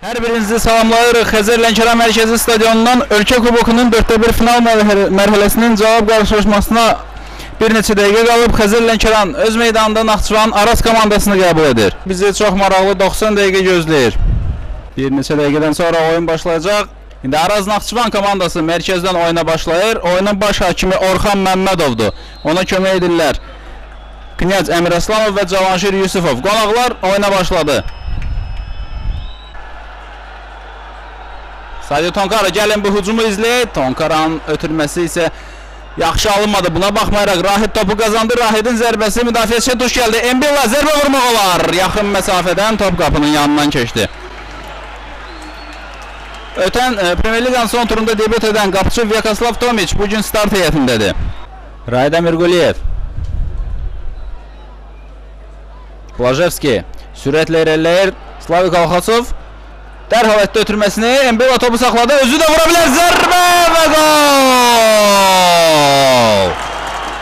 Hər birinizi salamlayırıq. Xəzər Lənkəran Mərkəzi Stadionundan ölkə kubokunun 4-də 1 final mərhələ- mərhələsinin cavab qarşılaşmasına bir neçə dəqiqə qalıb Xəzər Lənkəran öz meydanında Naxçıvan Araz komandasını qəbul edir. Bizi çox maraqlı 90 dəqiqə gözləyir. Bir neçə dəqiqədən sonra oyun başlayacaq. İndi Araz Naxçıvan komandası mərkəzdən oyuna başlayır. Oyunun baş hakimi Orxan Məmmədovdur. Ona kömək edirlər. Knyaz Əmir Aslanov və Cavanşir Yusufov. Qonaqlar oyuna başladı. Sadio Tonkara gəlin bu hücumu izləyək. Tonkaranın ötürməsi isə yaxşı alınmadı. Buna baxmayaraq Rahid topu qazandı. Rahidin zərbəsi müdafiəçiyə tuş gəldi. Embilla zərbə vurmaq olar. Yaxın məsafədən top qapının yanından keçdi. Ötən e, Premyer Liqanın son turunda debüt edən qapıçı Vyakoslav Tomic bu gün start heyətindədir. Rahid Emirquliyev. Blajevski sürətlə irəliləyir. Slavik Alxasov Dərhal etdi ötürməsini. Embella topu saxladı. Özü də vura bilər. Zərbə və gol!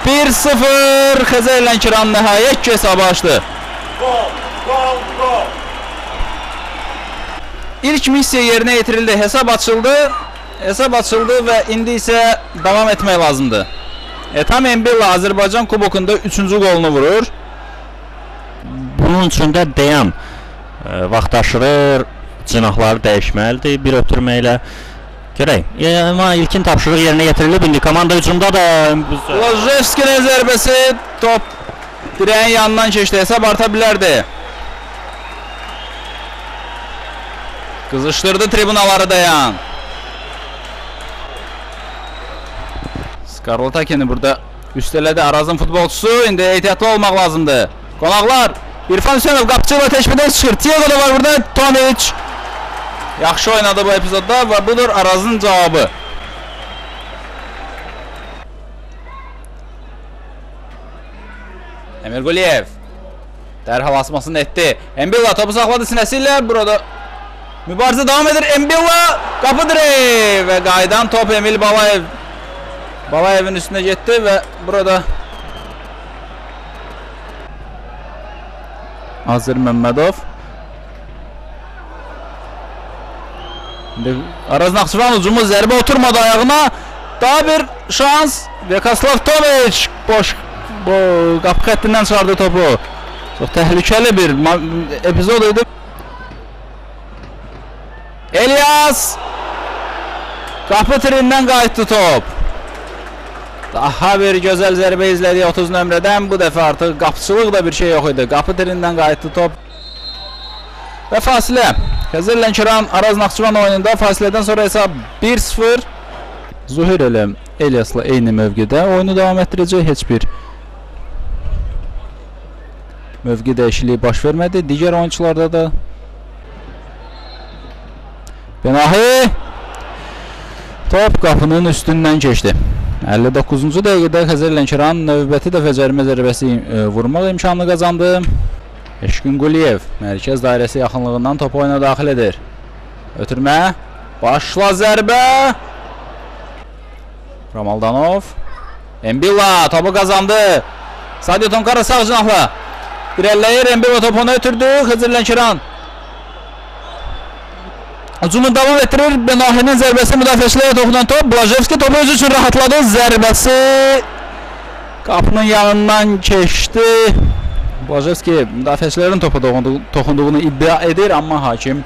1-0 Xəzər Lənkəran nəhayət ki hesabı açdı. Gol, gol, gol. İlk missiya yerinə yetirildi. Hesab açıldı. Hesab açıldı və indi isə davam etmək lazımdır. Etam Embella Azərbaycan kubokunda 3-cü qolunu vurur. Bunun üçün də dayan e, vaxtaşırır, cınaqları dəyişməlidir bir ötürməklə. Görək. Amma ilkin tapşırıq yerinə yetirilib. İndi komanda hücumda da Lojevskinin zərbəsi top dirəyin yanından keçdi. Hesab arta bilərdi. Qızışdırdı tribunaları dayan. Skarlatakini burada üstələdi Arazın futbolçusu. İndi ehtiyatlı olmaq lazımdır. Qonaqlar İrfan Hüseynov qapıcı ilə təşbidən çıxır. Tiago da var burada. Tomic. Yaxşı oynadı bu epizodda və budur Arazın cavabı. Emir Quliyev dərhal asmasını etdi. Embilla topu saxladı sinəsi ilə. Burada mübarizə davam edir. Embilla qapı direği və qaydan top Emil Balayev Balayevin üstünə getdi və burada Azir Məmmədov İndi Araz Naxçıvan hücumu zərbə oturmadı ayağına. Daha bir şans. Vyakoslav Tomic boş bu qapı xəttindən çıxardı topu. Çox təhlükəli bir ma- epizod idi. Elias qapı tirindən qayıtdı top. Daha bir gözəl zərbə izlədik 30 nömrədən. Bu dəfə artıq qapıçılıq da bir şey yox idi. Qapı tirindən qayıtdı top. Və fasilə. Xəzər Lənkəran Araz Naxçıvan oyununda fasilədən sonra hesab 1-0. Zuhir elə Eliasla eyni mövqedə oyunu davam etdirəcək heç bir mövqe dəyişikliyi baş vermədi. Digər oyunçularda da Benahi top qapının üstündən keçdi. 59-cu dəqiqədə Xəzər Lənkəran növbəti dəfə cərimə zərbəsi e, vurmaq imkanı qazandı. Eşqin Quliyev mərkəz dairəsi yaxınlığından top oyuna daxil edir. Ötürmə. Başla zərbə. Ramaldanov. Embilla topu qazandı. Sadio Tonkara sağ cinahla. İrəliləyir. Embilla topunu ötürdü. Xəzər Lənkəran. Hücumu davam etdirir. Benahinin zərbəsi müdafiəçilərə toxunan top. Blajevski topu özü üçün rahatladı. Zərbəsi qapının yanından keçdi. Blajevski müdafiəçilərin topa toxunduğu, toxunduğunu iddia edir, amma hakim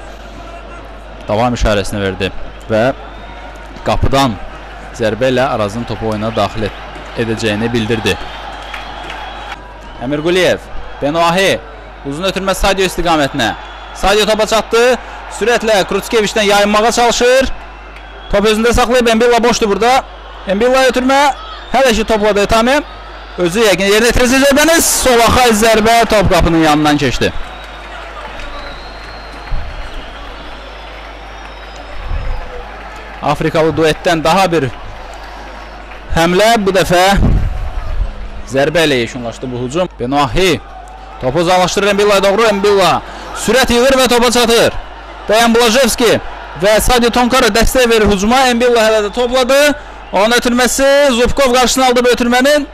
davam işarəsini verdi və qapıdan zərbə ilə Arazın topu oyuna daxil edəcəyini bildirdi. Əmir Quliyev, Benahi uzun ötürmə Sadio istiqamətinə. Sadio topa çatdı. Sürətlə Krutskeviçdən yayınmağa çalışır. Top özündə saxlayıb Embilla boşdur burada. Embilla ötürmə. Hələ ki topladı Etami. Özü yəqin yerinə yetirəcək zərbəniz. Solaxay zərbə top qapının yanından keçdi. Afrikalı duetdən daha bir həmlə bu dəfə zərbə ilə yekunlaşdı bu hücum. Benahi topu uzaqlaşdırır Embilla'ya doğru Embilla sürət yığır və topa çatır. Dayan Blajevski və Sadio Tonkara dəstək verir hücuma. Embilla hələ də topladı. Onun ötürməsi Zubkov qarşısına aldı bu ötürmənin.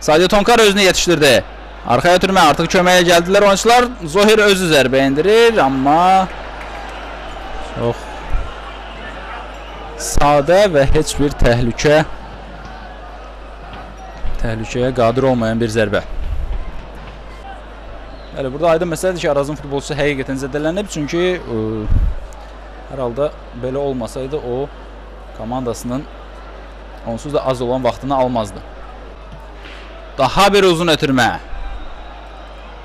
Sadio Tonkara özünü yetişdirdi. Arxaya ötürmə artıq köməyə gəldilər oyunçular. Zohir özü zərbə endirir, amma Yox. Sadə və heç bir təhlükə təhlükəyə qadir olmayan bir zərbə. Bəli, burada aydın məsələdir ki, Arazın futbolçusu həqiqətən zədələnib, çünki ə, hər halda belə olmasaydı o komandasının onsuz da az olan vaxtını almazdı. Daha bir uzun ötürmə.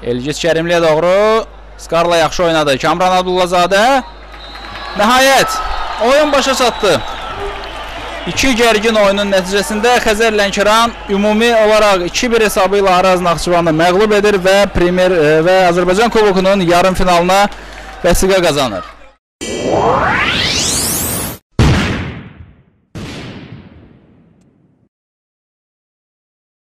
Elgiz Kərimliyə doğru Skarla yaxşı oynadı. Kamran Abdullazadə Nəhayət oyun başa çatdı. İki gərgin oyunun nəticəsində Xəzər Lənkəran ümumi olaraq 2-1 hesabı ilə Araz Naxçıvanı məğlub edir və Premyer e, və Azərbaycan Kubokunun yarım finalına vəsiqə qazanır.